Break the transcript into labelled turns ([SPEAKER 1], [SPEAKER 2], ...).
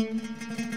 [SPEAKER 1] Música